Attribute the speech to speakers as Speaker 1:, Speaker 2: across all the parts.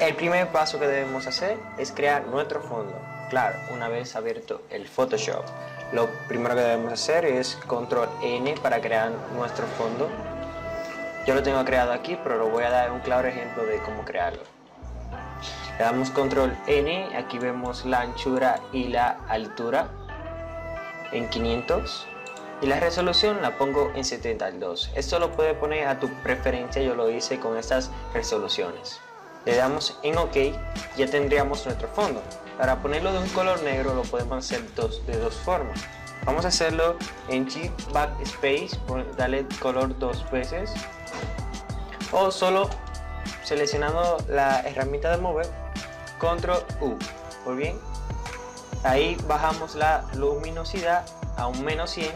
Speaker 1: El primer paso que debemos hacer es crear nuestro fondo. Claro, una vez abierto el Photoshop, lo primero que debemos hacer es control N para crear nuestro fondo. Yo lo tengo creado aquí, pero lo voy a dar un claro ejemplo de cómo crearlo. Le damos control N, aquí vemos la anchura y la altura en 500 y la resolución la pongo en 72. Esto lo puedes poner a tu preferencia, yo lo hice con estas resoluciones. Le damos en OK, ya tendríamos nuestro fondo. Para ponerlo de un color negro lo podemos hacer dos, de dos formas. Vamos a hacerlo en Chip Backspace, darle color dos veces. O solo seleccionando la herramienta de mover, Control U. Muy bien. Ahí bajamos la luminosidad a un menos 100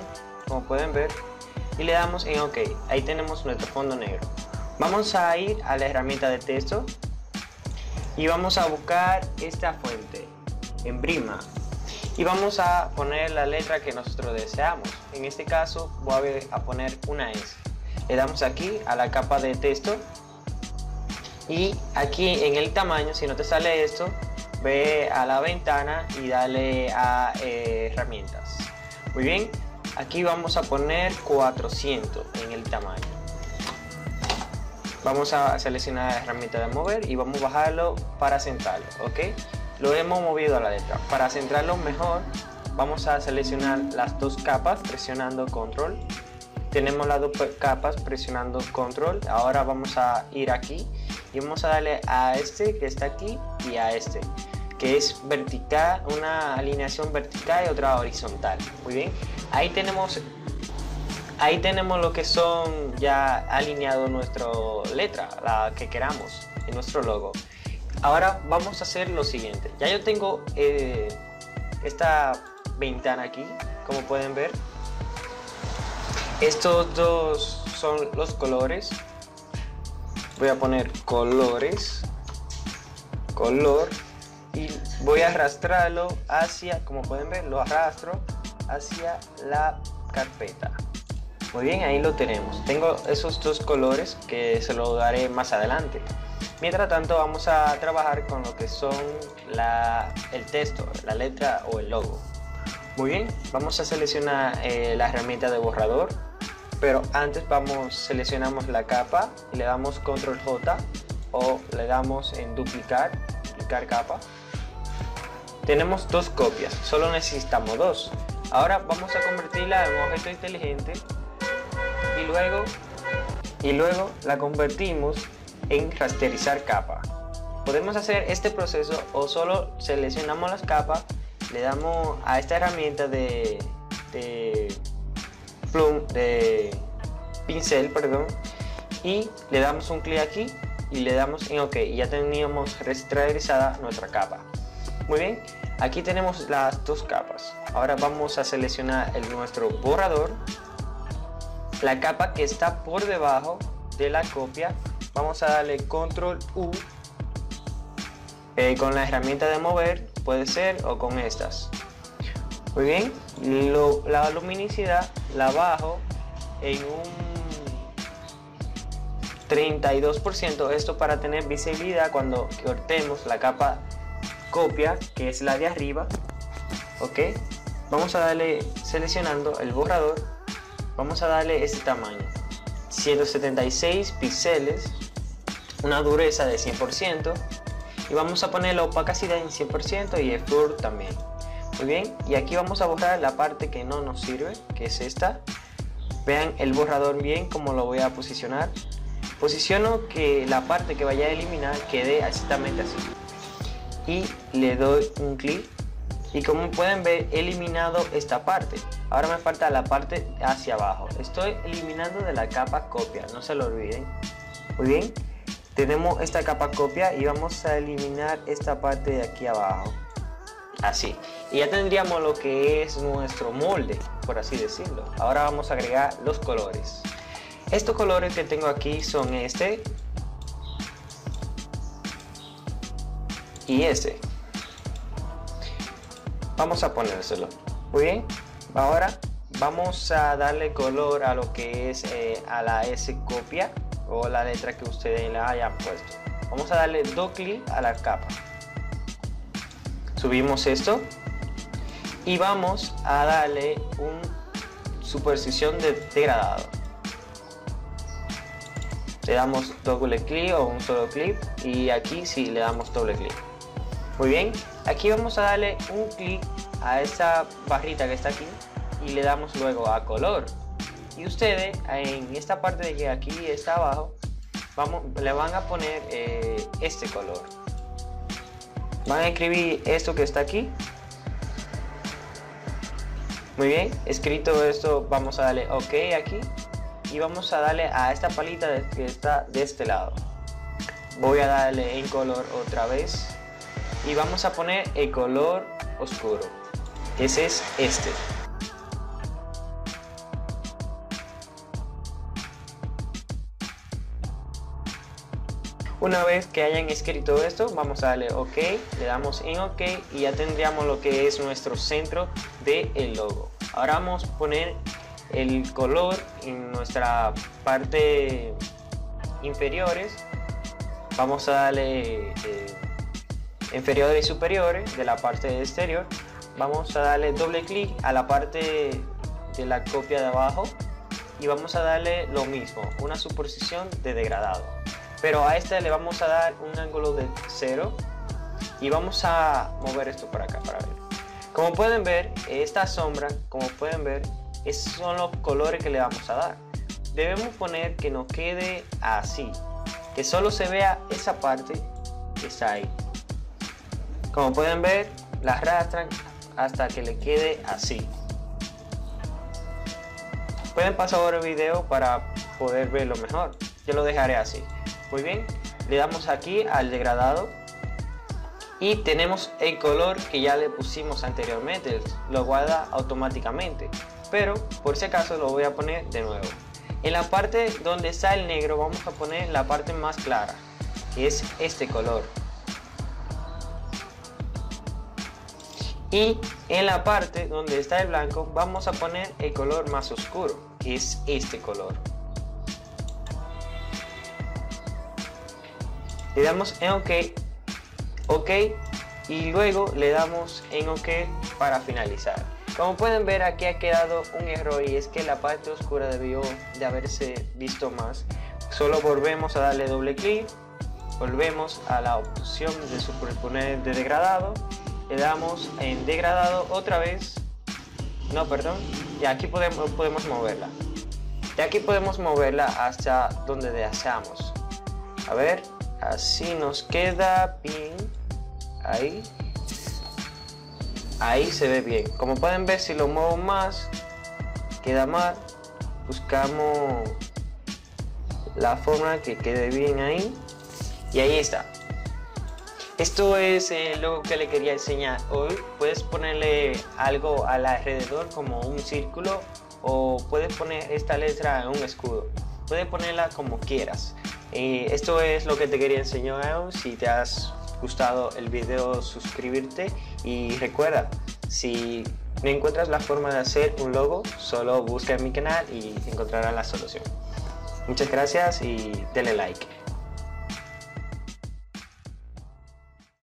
Speaker 1: como pueden ver y le damos en OK. Ahí tenemos nuestro fondo negro. Vamos a ir a la herramienta de texto y vamos a buscar esta fuente en Brima y vamos a poner la letra que nosotros deseamos. En este caso voy a poner una S. Le damos aquí a la capa de texto y aquí en el tamaño, si no te sale esto, ve a la ventana y dale a eh, herramientas. Muy bien, Aquí vamos a poner 400 en el tamaño. Vamos a seleccionar la herramienta de mover y vamos a bajarlo para centrarlo, ¿ok? Lo hemos movido a la letra. Para centrarlo mejor, vamos a seleccionar las dos capas presionando control. Tenemos las dos capas presionando control. Ahora vamos a ir aquí y vamos a darle a este que está aquí y a este que es vertical, una alineación vertical y otra horizontal. Muy bien, ahí tenemos, ahí tenemos lo que son ya alineado nuestra letra, la que queramos en nuestro logo. Ahora vamos a hacer lo siguiente. Ya yo tengo eh, esta ventana aquí, como pueden ver. Estos dos son los colores. Voy a poner colores, color y voy a arrastrarlo hacia, como pueden ver, lo arrastro hacia la carpeta. Muy bien, ahí lo tenemos. Tengo esos dos colores que se lo daré más adelante. Mientras tanto vamos a trabajar con lo que son la, el texto, la letra o el logo. Muy bien, vamos a seleccionar eh, la herramienta de borrador, pero antes vamos, seleccionamos la capa y le damos control J o le damos en duplicar, duplicar capa tenemos dos copias, solo necesitamos dos. Ahora vamos a convertirla en un objeto inteligente y luego, y luego la convertimos en rasterizar capa. Podemos hacer este proceso o solo seleccionamos las capas, le damos a esta herramienta de, de, plum, de pincel perdón, y le damos un clic aquí y le damos en OK. Ya teníamos rasterizada nuestra capa. Muy bien, aquí tenemos las dos capas. Ahora vamos a seleccionar el, nuestro borrador. La capa que está por debajo de la copia, vamos a darle control U eh, con la herramienta de mover, puede ser, o con estas. Muy bien, la luminosidad la bajo en un 32%, esto para tener visibilidad cuando cortemos la capa copia, que es la de arriba. Ok, vamos a darle seleccionando el borrador. Vamos a darle este tamaño: 176 píxeles, una dureza de 100%. Y vamos a poner la opacidad en 100% y el flor también. Muy bien, y aquí vamos a borrar la parte que no nos sirve, que es esta. Vean el borrador bien como lo voy a posicionar. Posiciono que la parte que vaya a eliminar quede exactamente así y le doy un clic y como pueden ver he eliminado esta parte. Ahora me falta la parte hacia abajo. Estoy eliminando de la capa copia no se lo olviden. Muy bien tenemos esta capa copia y vamos a eliminar esta parte de aquí abajo. Así y ya tendríamos lo que es nuestro molde por así decirlo. Ahora vamos a agregar los colores. Estos colores que tengo aquí son este y este vamos a ponérselo muy bien ahora vamos a darle color a lo que es eh, a la S copia o la letra que ustedes le hayan puesto vamos a darle dos clics a la capa. Subimos esto y vamos a darle un superposición de degradado. Le damos doble clic o un solo clic y aquí sí le damos doble clic. Muy bien, aquí vamos a darle un clic a esa barrita que está aquí y le damos luego a color. Y ustedes en esta parte de que aquí está abajo, le van a poner eh, este color. Van a escribir esto que está aquí. Muy bien, escrito esto, vamos a darle OK aquí. Y vamos a darle a esta palita que está de este lado. Voy a darle en color otra vez. Y vamos a poner el color oscuro. Ese es este. Una vez que hayan escrito esto, vamos a darle OK, le damos en OK y ya tendríamos lo que es nuestro centro del el logo. Ahora vamos a poner el color en nuestra parte inferiores. Vamos a darle eh, inferiores y superiores de la parte exterior. Vamos a darle doble clic a la parte de la copia de abajo y vamos a darle lo mismo, una superposición de degradado pero a este le vamos a dar un ángulo de 0 y vamos a mover esto para acá para ver. Como pueden ver, esta sombra, como pueden ver, esos son los colores que le vamos a dar. Debemos poner que nos quede así, que solo se vea esa parte que está ahí. Como pueden ver, la arrastran hasta que le quede así. Pueden pasar ahora el video para poder verlo mejor. Yo lo dejaré así. Muy bien, le damos aquí al degradado y tenemos el color que ya le pusimos anteriormente, lo guarda automáticamente, pero por si acaso lo voy a poner de nuevo. En la parte donde está el negro vamos a poner la parte más clara, que es este color. Y en la parte donde está el blanco vamos a poner el color más oscuro, que es este color. le damos en OK, OK y luego le damos en OK para finalizar. Como pueden ver aquí ha quedado un error y es que la parte oscura debió de haberse visto más. Solo volvemos a darle doble clic, volvemos a la opción de superponer de degradado, le damos en degradado otra vez, no perdón, y aquí podemos, podemos moverla. Y aquí podemos moverla hasta donde deseamos. A ver, así nos queda bien ahí. Ahí se ve bien. Como pueden ver si lo muevo más queda mal. Buscamos la forma que quede bien ahí. Y ahí está esto es eh, lo que le quería enseñar hoy puedes ponerle algo al alrededor como un círculo o puedes poner esta letra en un escudo puedes ponerla como quieras y esto es lo que te quería enseñar. Si te has gustado el video, suscribirte y recuerda, si no encuentras la forma de hacer un logo, solo busca en mi canal y encontrarás la solución. Muchas gracias y denle like.